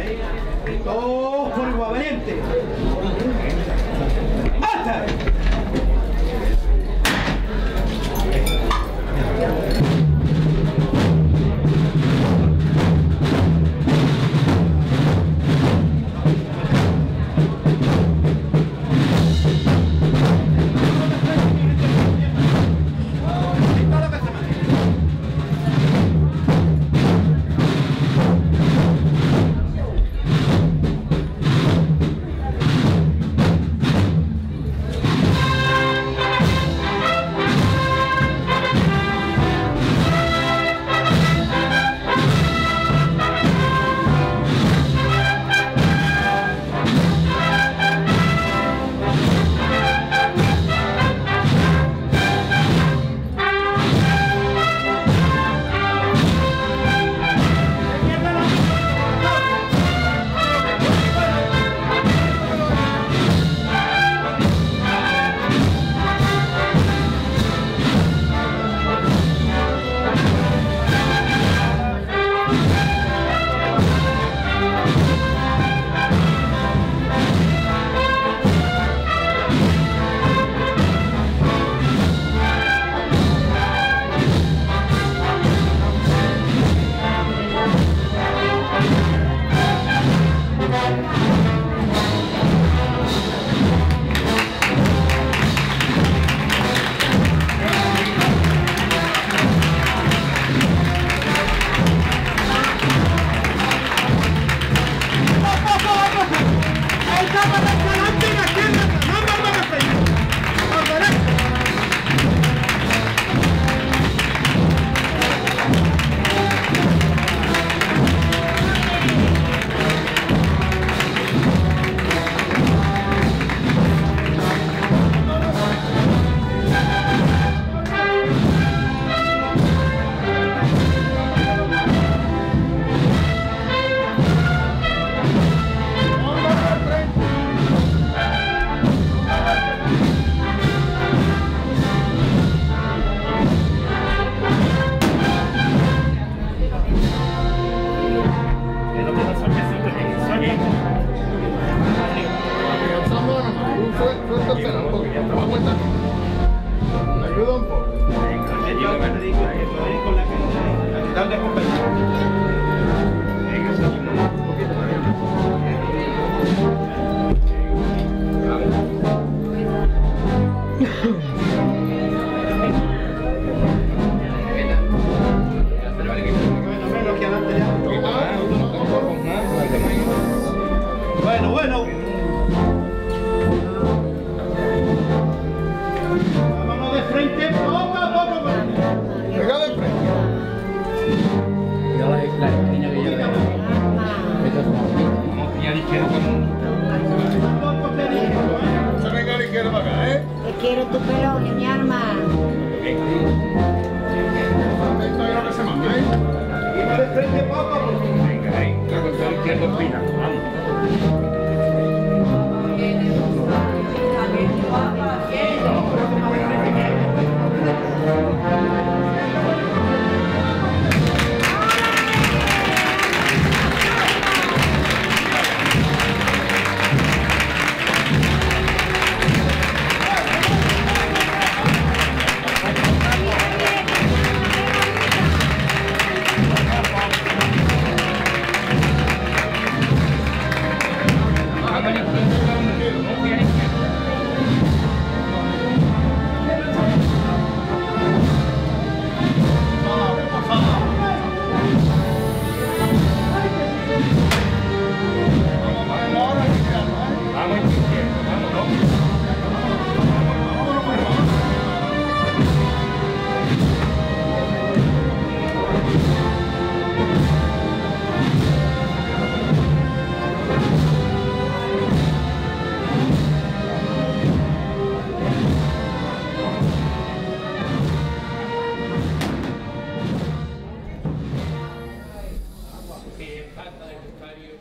¿eh? Todos valiente. bueno, bueno. Quiero tu pelo, mi arma. Venga, ahí.